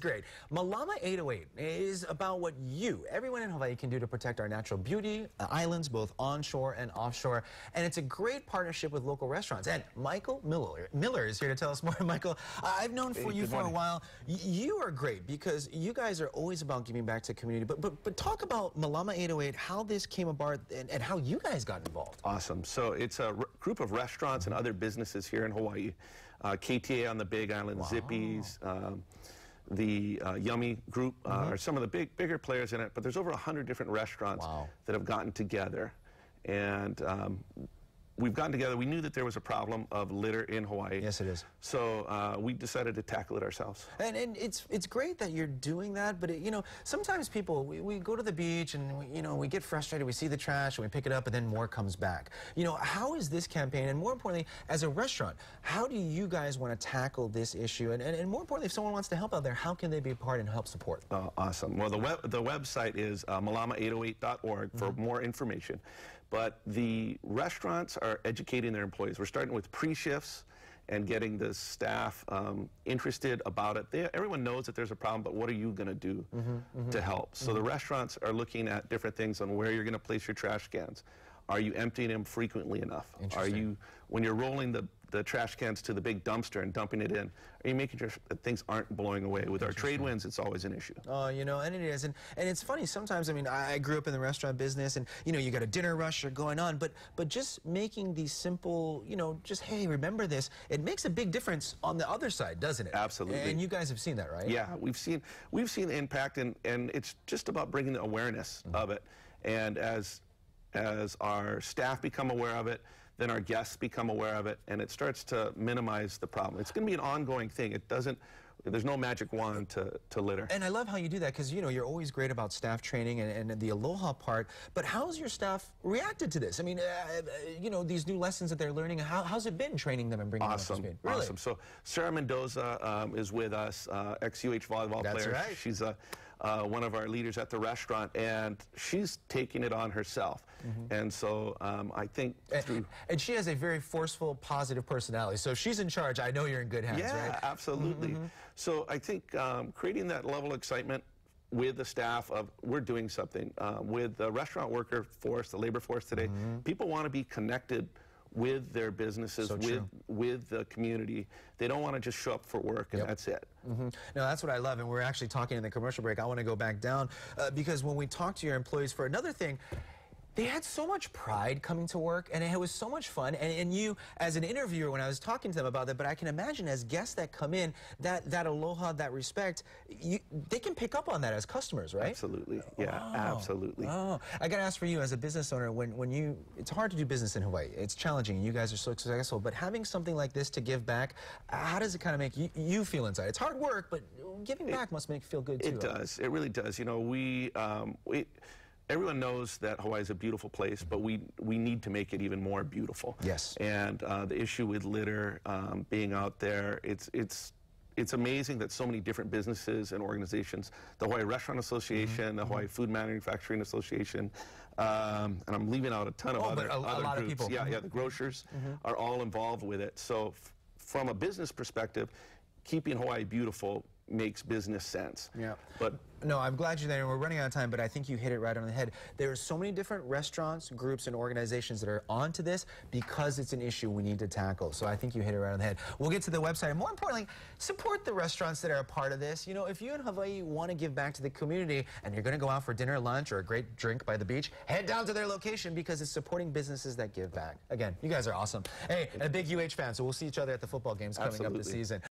great. Malama 808 is about what you, everyone in Hawaii, can do to protect our natural beauty, uh, islands, both onshore and offshore. And it's a great partnership with local restaurants. And Michael Miller, Miller is here to tell us more. Michael, I've known for Hey, you for a while. You are great because you guys are always about giving back to the community. But, but, but talk about Malama 808, how this came about, and, and how you guys got involved. Awesome. So it's a group of restaurants and other businesses here in Hawaii. Uh, KTA on the Big Island, Zippy's. um, the uh, Yummy Group uh, are some of the big, bigger players in it. But there's over 100 different restaurants Wow. that have gotten together. And um, we've gotten together. We knew that there was a problem of litter in Hawaii. Yes, it is. So uh, we decided to tackle it ourselves. And, and it's it's great that you're doing that, but it, you know sometimes people we, we go to the beach and we, you know we get frustrated. We see the trash and we pick it up, and then more comes back. You know how is this campaign, and more importantly, as a restaurant, how do you guys want to tackle this issue? And, and, and more importantly, if someone wants to help out there, how can they be a part and help support? Uh, awesome. Well, the web the website is uh, malama808.org for more information. But the restaurants are educating their employees. We're starting with pre-shifts and getting the staff um, interested about it. They, everyone knows that there's a problem, but what are you going to do mm-hmm, mm-hmm. to help? So the mm-hmm. restaurants are looking at different things on where you're going to place your trash cans. Are you emptying them frequently enough? Are you, when you're rolling the, the trash cans to the big dumpster and dumping it in, are you making sure that things aren't blowing away? With our trade winds, it's always an issue. Oh, you know, and it is, and, and it's funny. Sometimes, I mean, I, I grew up in the restaurant business, and you know, you got a dinner rush or going on, but but just making these simple, you know, just hey, remember this. It makes a big difference on the other side, doesn't it? Absolutely. And you guys have seen that, right? Yeah, we've seen we've seen the impact, and and it's just about bringing the awareness mm-hmm. of it. And as as our staff become aware of it, then our guests become aware of it, and it starts to minimize the problem. It's going to be an ongoing thing. It doesn't. There's no magic wand to, to litter. And I love how you do that because you know you're always great about staff training and, and the aloha part. But how's your staff reacted to this? I mean, uh, uh, you know, these new lessons that they're learning. How, how's it been training them and bringing Awesome, them up to speed? Really? awesome. So Sarah Mendoza um, is with us, uh, ex-UH volleyball That's player. right. She's uh, uh, one of our leaders at the restaurant, and she's taking it on herself. And so um, I think And, and she has a very forceful, positive personality. So if she's in charge, I know you're in good hands, Yeah, right? absolutely. So I think um, creating that level of excitement with the staff of we're doing something um, with the restaurant worker force, the labor force today. People want to be connected with their businesses, So with with the community. They don't want to just show up for work and Yep. that's it. hmm No, that's what I love. And we're actually talking in the commercial break. I want to go back down uh, because when we talk to your employees for another thing, they had so much pride coming to work and it was so much fun. And, and you, as an interviewer, when I was talking to them about that, but I can imagine as guests that come in, that, that aloha, that respect, you, they can pick up on that as customers, right? Absolutely. Yeah, Wow. absolutely. Oh, I got to ask for you as a business owner, when, when you, it's hard to do business in Hawaii. It's challenging. And you guys are so successful, but having something like this to give back, how does it kind of make you, you feel inside? It's hard work, but giving back must make you feel good too. It does. It really does. You know, we, um, we everyone knows that Hawaii is a beautiful place, but we we need to make it even more beautiful. Yes. And uh, the issue with litter um, being out there, it's it's. It's amazing that so many different businesses and organizations, the Hawaii Restaurant Association, Mm-hmm. the Hawaii Food Manufacturing Association, um, and I'm leaving out a ton of Oh, other, but a- a other lot of groups. people. Yeah, Mhm. yeah, the grocers are all involved with it. So, from a business perspective, keeping Hawaii beautiful makes business sense. Yeah. But No, I'm glad you're there. and We're running out of time, but I think you hit it right on the head. There are so many different restaurants, groups, and organizations that are onto this because it's an issue we need to tackle. So I think you hit it right on the head. We'll get to the website. And more importantly, support the restaurants that are a part of this. You know, if you in Hawaii want to give back to the community and you're going to go out for dinner, lunch, or a great drink by the beach, head down to their location because it's supporting businesses that give back. Again, you guys are awesome. Hey, a big UH fan, so we'll see each other at the football games coming up this season.